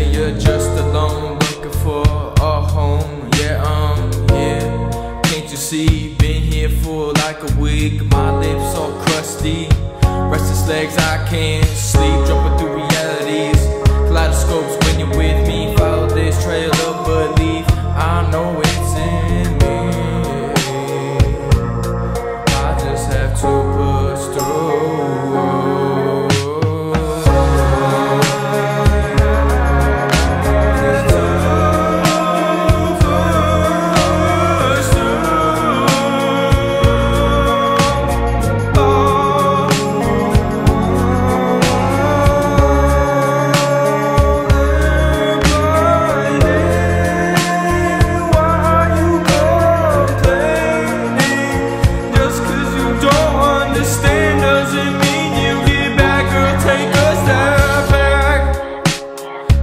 say you're just alone, looking for a home. Yeah, I'm here. Can't you see? Been here for like a week. My lips all crusty. Restless legs, I can't sleep. Dropping through realities. Kaleidoscopes.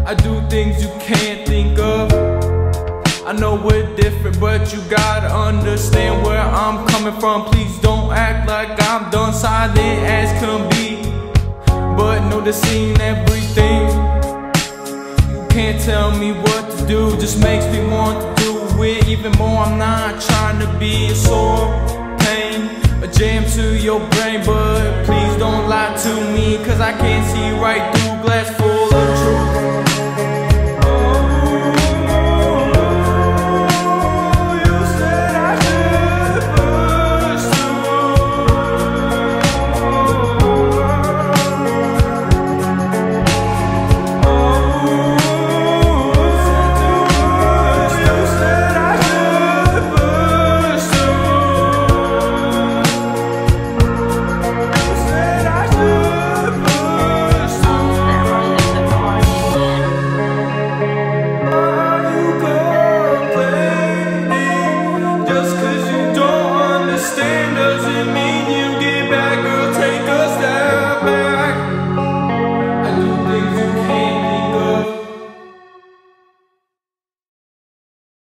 I do things you can't think of. I know we're different, but you gotta understand where I'm coming from. Please don't act like I'm done silent as can be. But noticing everything, you can't tell me what to do. Just makes me want to do it even more. I'm not trying to be a sore pain, a jam to your brain. But please don't lie to me, cause I can't see right through glass. back